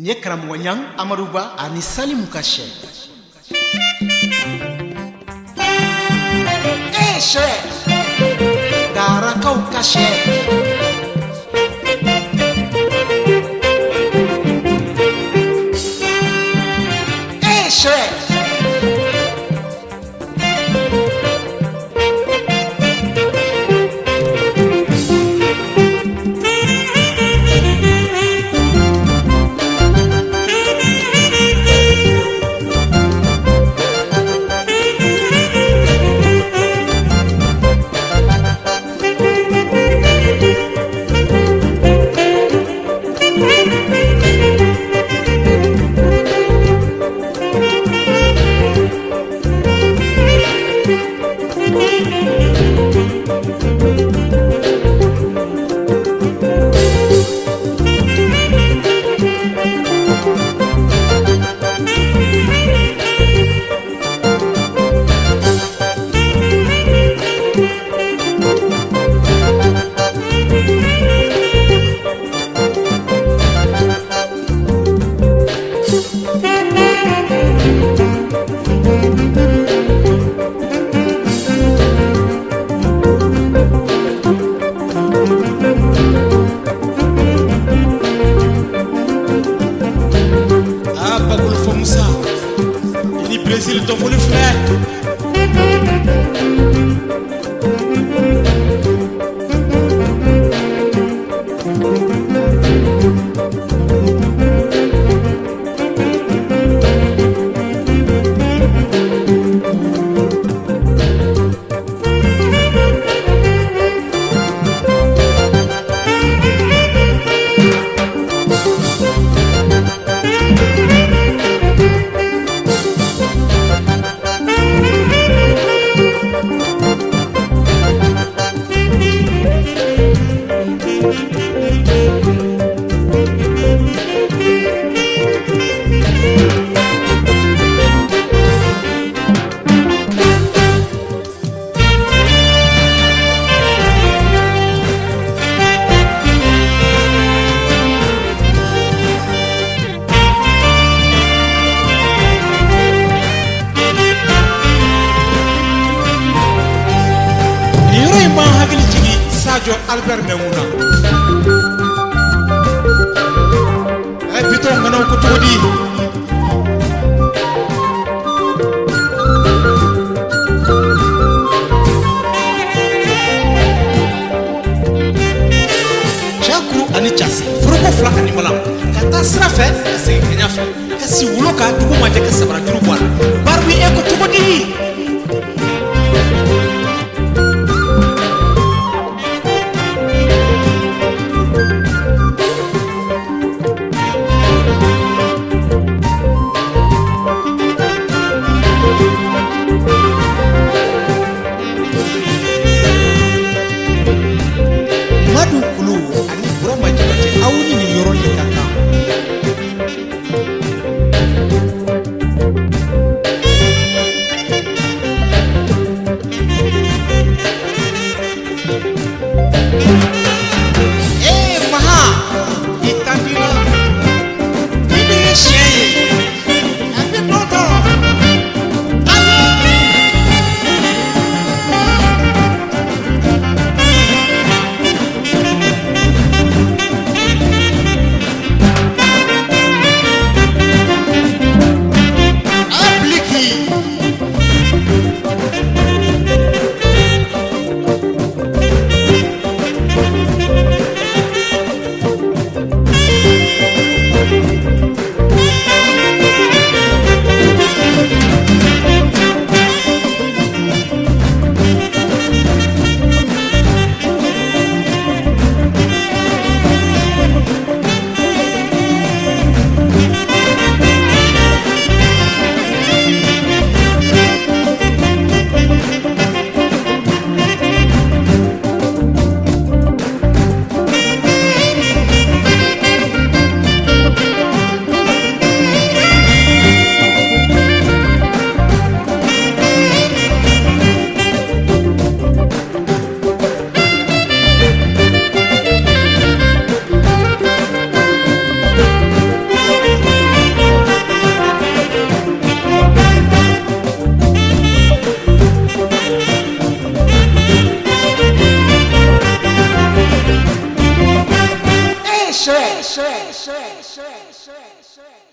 nin ye karamɔgɔ ɲan amaduba ani salimu ka sɛ e sɛ darakaw ka sɛ du Brésil, ton voulu frère. B'an hakili jigi sajo albert mɛmun na ɛ bitɔn ŋanaw ko cogo di cɛkuru ani jasi foroko fila ani malam. Ka taa sira fɛ ka segin kɛɲɛ fɛ ka si wolo ka dugu majɛ ka sabara juru bɔ a la ko cogo di Shrek. Shrek. Shrek. Shrek.